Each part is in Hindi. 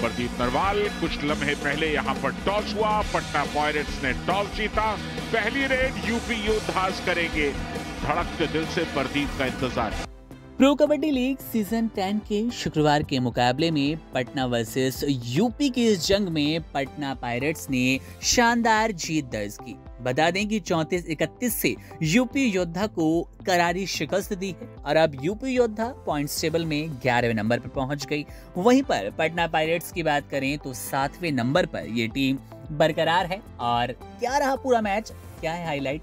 प्रदीप नरवाल, कुछ लम्हे पहले यहाँ पर टॉस हुआ, पटना पायरेट्स ने टॉस जीता। पहली रेड यूपी योद्धास करेंगे। धड़कते दिल से प्रदीप का इंतज़ार। प्रो कबड्डी लीग सीज़न 10 के शुक्रवार के मुकाबले में पटना वर्सेस यूपी की इस जंग में पटना पायरेट्स ने शानदार जीत दर्ज की। बता दें कि 34-31 से यूपी योद्धा को करारी शिकस्त दी है और अब यूपी योद्धा पॉइंट्स टेबल में 11वें नंबर पर पहुँच गई। वहीं पर पटना पायरेट्स की बात करें तो सातवें नंबर पर ये टीम बरकरार है और क्या रहा पूरा मैच? क्या है हाईलाइट?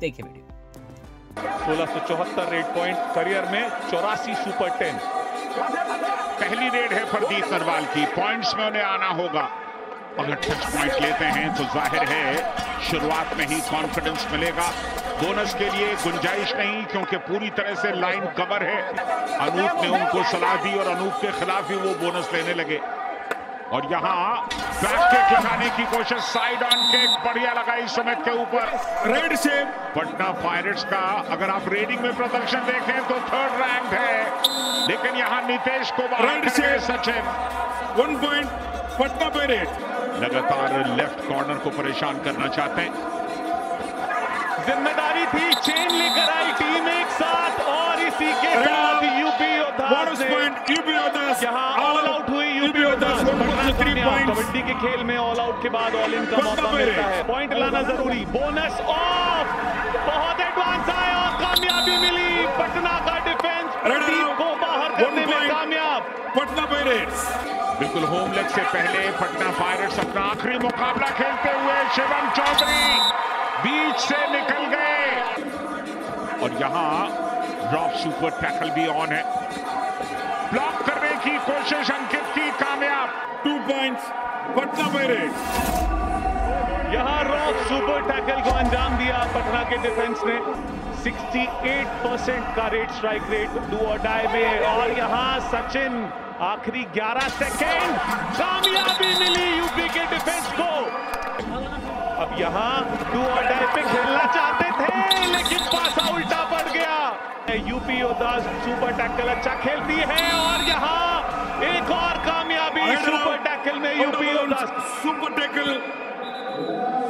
देखिए वीडियो। सोलह सौ चौहत्तर रेड पॉइंट, करियर में चौरासी सुपर टेन। पहली रेड है प्रदीप नरवाल की। पॉइंट्स में उन्हें आना होगा। अगर टच पॉइंट लेते हैं तो ज़ाहिर है शुरुआत में ही कॉन्फिडेंस मिलेगा। बोनस के लिए गुंजाइश नहीं क्योंकि पूरी तरह से लाइन कवर है। अनूप ने उनको सलाह दी और अनूप के खिलाफ ही वो बोनस लेने लगे। और यहाँ बैक किक लगाने की कोशिश साइड ऑन किक बढ़िया लगाई सुमित के ऊपर। रेड से पटना पायरेट्स का अगर आप रेडिंग में प्रदर्शन देखें तो थर्ड रैंक है। लेकिन यहाँ नितेश को Right से- Sachin. One point Patna pirates लगातार लेफ़्ट कॉर्नर को परेशान करना चाहते हैं। ज़िम्मेदारी थी चेन लेकर आई टीम एक साथ और इसी के साथ यूपी बोनस यूपी योद्धास यहाँ ऑल आउट हुई यूपी योद्धास कबड्डी के खेल में ऑल आउट के बाद ऑल इन का मौका मिलता है। पॉइंट लाना ज़रूरी। बोनस ऑफ़ बहुत एडवांस आया। और कामयाबी मिली। पटना का डिफेंस टीम को बाहर करने में कामयाब। पटना पैरेट्स बिल्कुल होम लेग से पहले पटना पायरेट्स अपना आखिरी मुकाबला खेलते हुए शिवम चौधरी बीच से निकल गए। और यहाँ ड्रॉप सुपर टैकल भी ऑन है। ब्लॉक करने की कोशिश अंकित की कामयाब। टू पॉइंट्स पटना पैरेट्स यहाँ रॉक सुपर टैकल को अंजाम दिया पटना के डिफेंस ने। 68 परसेंट का रेट स्ट्राइक रेट डू और डाई में। और यहाँ सचिन आखिरी 11 सेकेंड कामयाबी मिली यूपी के डिफेंस को। अब यहाँ टू और डाई पे खेलना चाहते थे लेकिन पासा उल्टा पड़ गया। यूपी योद्धा सुपर टैकल अच्छा खेलती है और यहाँ एक और कामयाबी सुपर टैकल में UP Yoddha super tackle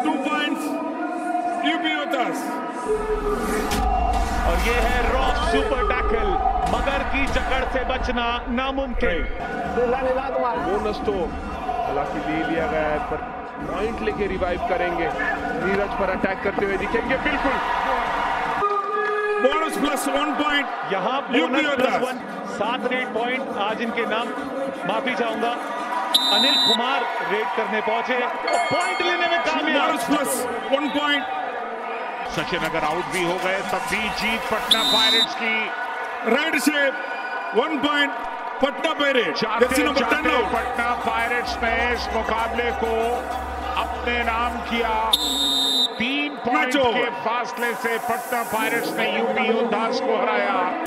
two points UP Yoddhas और ये है रॉक सुपर टैकल बचना नामुमकिन। बोनस तो हालाँकि ले लिया गया है पर पॉइंट लेके रिवाइव करेंगे। नीरज पर अटैक करते हुए दिखेंगे बिल्कुल। बोनस प्लस वन पॉइंट यहाँ बोनस प्लस वन सात रेड पॉइंट आज इनके नाम। माफ़ी चाहूँगा। अनिल कुमार रेड करने पहुँचे। और पॉइंट लेने में कामयाब। Bonus plus one point Sachin अगर आउट भी हो गए तब भी जीत पटना पायरेट्स की। रेड से वन पॉइंट पटना चाहते jersey number ten Patna Pirates ने इस मुकाबले को अपने नाम किया। तीन पॉइंट के फासले से पटना पायरेट्स ने यूपी योद्धास को हराया।